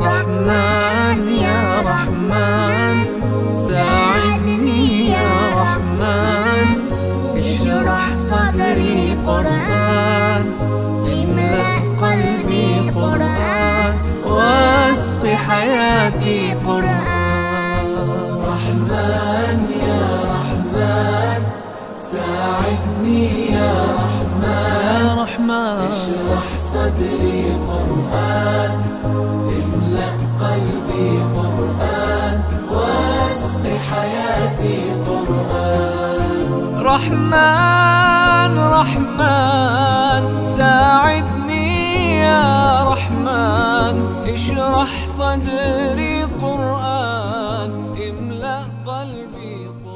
رحمن يا رحمن ساعدني يا رحمن. اشرح صدري قرآن املأ قلبي قرآن واسق حياتي قرآن. رحمن يا رحمن ساعدني يا رحمن. صدري قرآن املأ قلبي قرآن واسق حياتي قرآن. رحمن رحمن ساعدني يا رحمن اشرح صدري قرآن املأ قلبي قرآن.